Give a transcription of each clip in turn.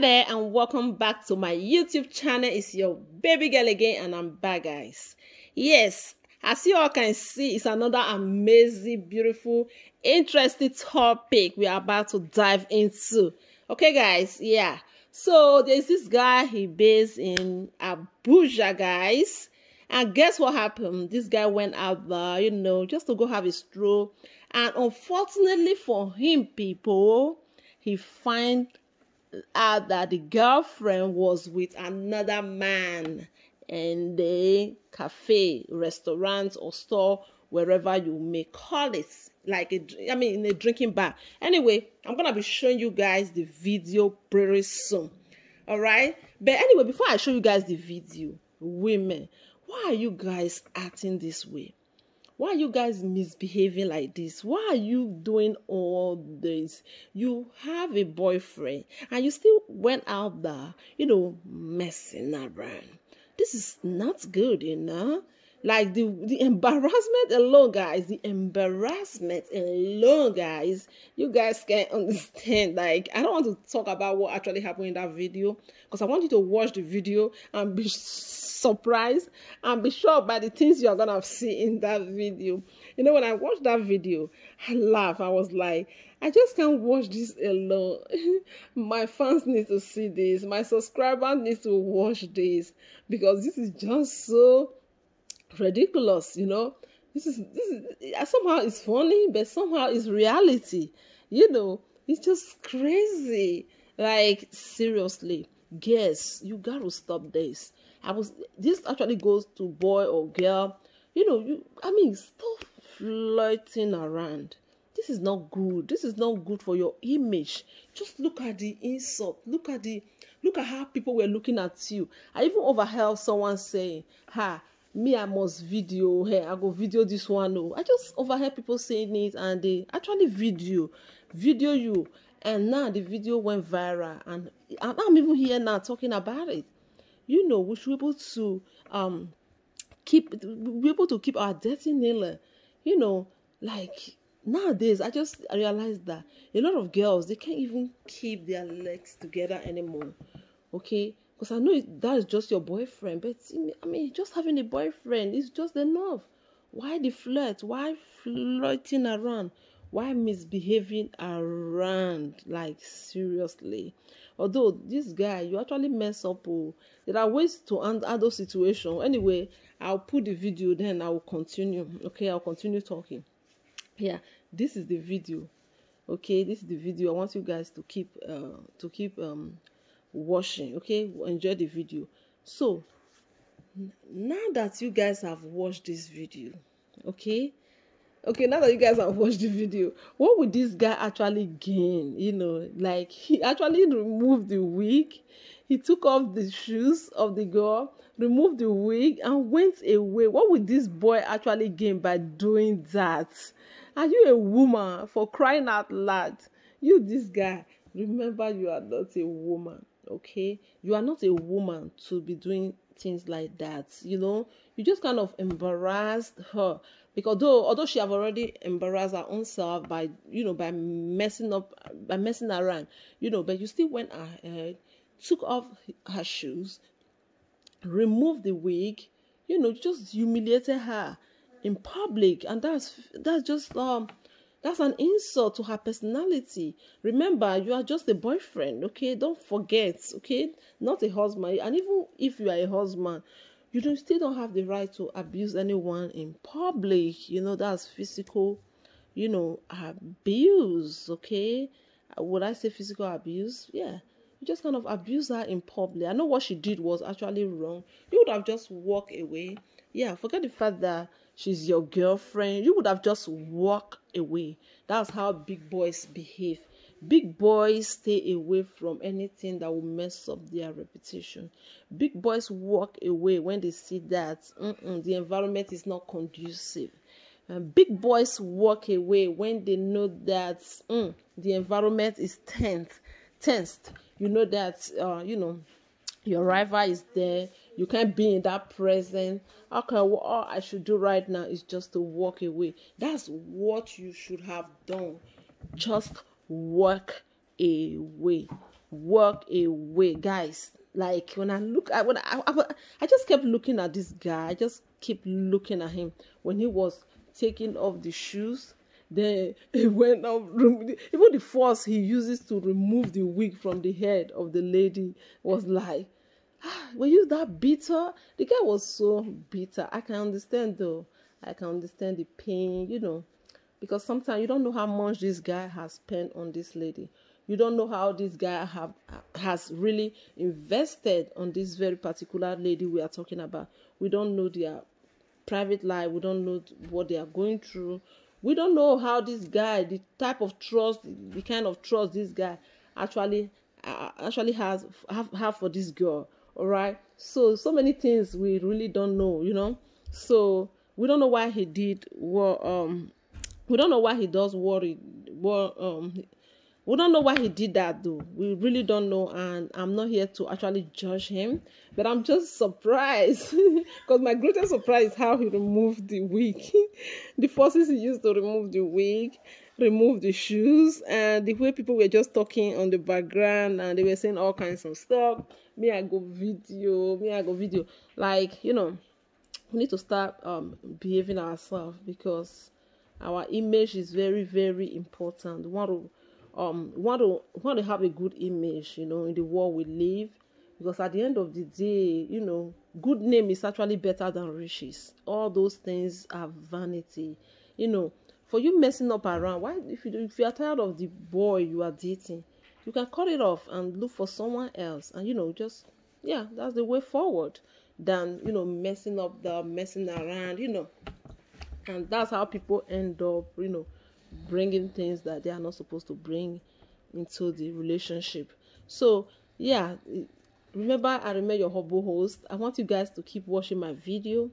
there and welcome back to my youtube channel. It's your baby girl again and i'm back guys. Yes as you all can see it's another amazing beautiful interesting topic we are about to dive into. Okay guys yeah. So there's this guy he based in abuja guys. And guess what happened? This guy went out there you know just to go have a stroll. And unfortunately for him people he find out that the girlfriend was with another man in the cafe, restaurant, or store, wherever you may call it. Like, a, I mean, in a drinking bar. Anyway, I'm going to be showing you guys the video pretty soon. All right? But anyway, before I show you guys the video, women, why are you guys acting this way? Why are you guys misbehaving like this? Why are you doing all this? You have a boyfriend and you still went out there you know messing around. This is not good you know like the the embarrassment alone guys the embarrassment alone guys you guys can understand like i don't want to talk about what actually happened in that video because i want you to watch the video and be surprised and be shocked by the things you're gonna see in that video you know when i watched that video i laughed i was like I just can't watch this alone. my fans need to see this. My subscribers need to watch this because this is just so ridiculous you know? This is this is uh, somehow it's funny but somehow it's reality you know? It's just crazy. Like seriously guess you gotta stop this. I was this actually goes to boy or girl you know you i mean stop flirting around. This is not good. This is not good for your image. Just look at the insult. Look at the look at how people were looking at you. I even overheard someone saying ha me i must video hey i go video this one oh. I just overheard people saying it and they actually video video you. And now the video went viral and i'm even here now talking about it. You know we should be able to um keep be able to keep our dirty nail you know like nowadays i just realized that a lot of girls they can't even keep their legs together anymore. Okay because I know that is just your boyfriend, but I mean, just having a boyfriend is just enough. Why the flirt? Why flirting around? Why misbehaving around? Like seriously. Although this guy, you actually mess up. Oh, there are ways to handle situation. Anyway, I'll put the video, then I will continue. Okay, I'll continue talking. Yeah, this is the video. Okay, this is the video. I want you guys to keep uh to keep um watching okay? Enjoy the video. So now that you guys have watched this video okay? Okay now that you guys have watched the video what would this guy actually gain you know? Like he actually removed the wig he took off the shoes of the girl removed the wig and went away. What would this boy actually gain by doing that? Are you a woman? For crying out loud. You this guy remember you are not a woman okay you are not a woman to be doing things like that you know? You just kind of embarrassed her because though although she have already embarrassed her own self by you know by messing up by messing around you know but you still went ahead took off her shoes removed the wig you know just humiliated her in public and that's that's just um that's an insult to her personality. Remember, you are just a boyfriend, okay? Don't forget, okay? Not a husband. And even if you are a husband, you don't, still don't have the right to abuse anyone in public. You know, that's physical, you know, abuse, okay? Uh, would I say physical abuse? Yeah. You just kind of abuse her in public. I know what she did was actually wrong. You would have just walked away. Yeah, forget the fact that she's your girlfriend, you would have just walked away. That's how big boys behave. Big boys stay away from anything that will mess up their reputation. Big boys walk away when they see that the environment is not conducive. Big boys walk away when they know that mm, the environment is tense. Tensed. You know that uh, you know your rival is there. You can't be in that present. Okay all i should do right now is just to walk away. That's what you should have done. Just walk away. Walk away guys. Like when i look i when I, I, I just kept looking at this guy. I just keep looking at him. When he was taking off the shoes then he went up even the force he uses to remove the wig from the head of the lady was like ah, were you that bitter? The guy was so bitter. I can understand though. I can understand the pain you know because sometimes you don't know how much this guy has spent on this lady. You don't know how this guy have has really invested on this very particular lady we are talking about. We don't know their private life. We don't know what they are going through we don't know how this guy the type of trust the kind of trust this guy actually uh, actually has have, have for this girl all right so so many things we really don't know you know? So we don't know why he did what um we don't know why he does he what um we don't know why he did that though. We really don't know and i'm not here to actually judge him but i'm just surprised because my greatest surprise is how he removed the wig. The forces he used to remove the wig remove the shoes and the way people were just talking on the background and they were saying all kinds of stuff. Me i go video me i go video. Like you know we need to start um behaving ourselves because our image is very very important. We want um want to want to have a good image you know in the world we live. Because at the end of the day you know good name is actually better than riches. All those things are vanity. You know for you messing up around why if you if you are tired of the boy you are dating you can cut it off and look for someone else. And you know just yeah that's the way forward than you know messing up the messing around you know. And that's how people end up you know bringing things that they are not supposed to bring into the relationship. So yeah remember i remember your hobble host. I want you guys to keep watching my video.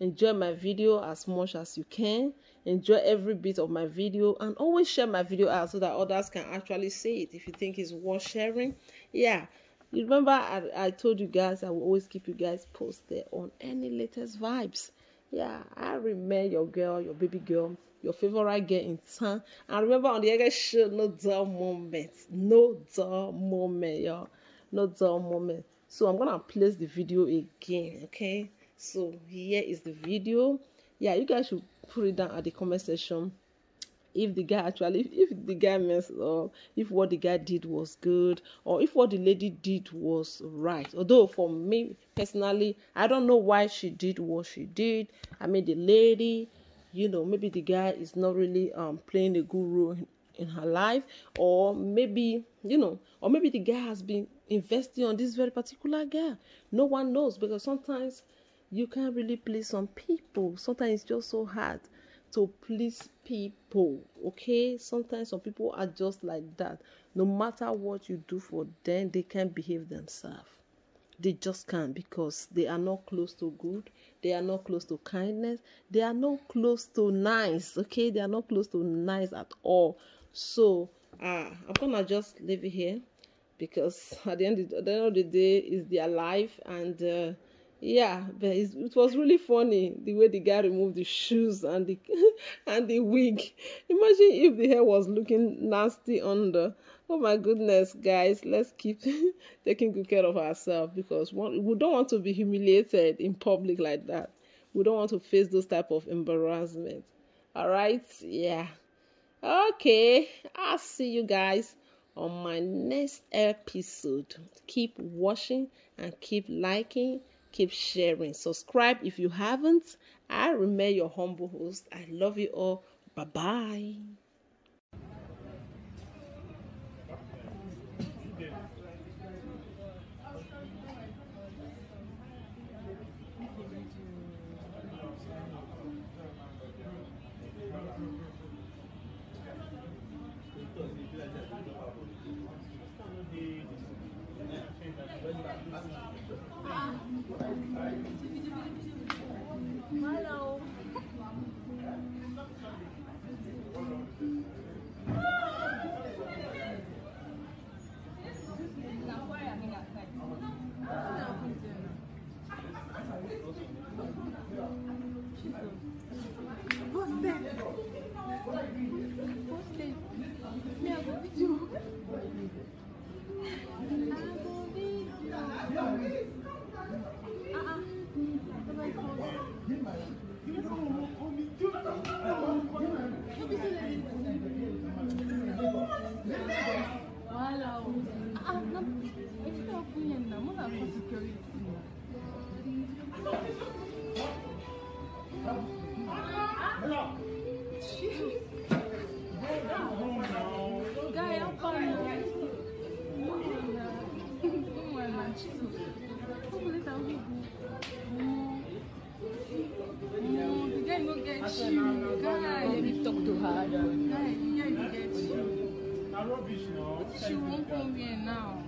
Enjoy my video as much as you can. Enjoy every bit of my video and always share my video out so that others can actually see it if you think it's worth sharing. Yeah you remember I, I told you guys i will always keep you guys posted on any latest vibes yeah i remember your girl your baby girl your favorite girl in town. And remember on the other show, no dull moment. No dull moment, y'all. No dull moment. So I'm gonna place the video again, okay? So here is the video. Yeah, you guys should put it down at the comment section if the guy actually if, if the guy messed up if what the guy did was good or if what the lady did was right. Although for me personally i don't know why she did what she did. I mean the lady you know maybe the guy is not really um playing a good role in, in her life or maybe you know or maybe the guy has been investing on this very particular girl no one knows because sometimes you can't really please some people. Sometimes it's just so hard to please people okay? Sometimes some people are just like that. No matter what you do for them they can't behave themselves. They just can't because they are not close to good they are not close to kindness they are not close to nice okay? They are not close to nice at all. So uh, i'm gonna just leave it here because at the end, of, at the, end of the day is their life and uh, yeah but it was really funny the way the guy removed the shoes and the and the wig. Imagine if the hair was looking nasty under. Oh my goodness guys let's keep taking good care of ourselves because we don't want to be humiliated in public like that. We don't want to face those type of embarrassment. All right? Yeah. Okay i'll see you guys on my next episode. Keep watching and keep liking keep sharing. Subscribe if you haven't. I remain your humble host. I love you all. Bye bye Voilà. Ah, non. Est-ce que vous pouvez nous montrer la sécurité? rubbish now. She won't come here now.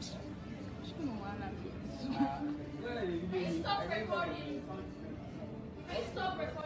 She don't want to. Stop recording. Stop recording.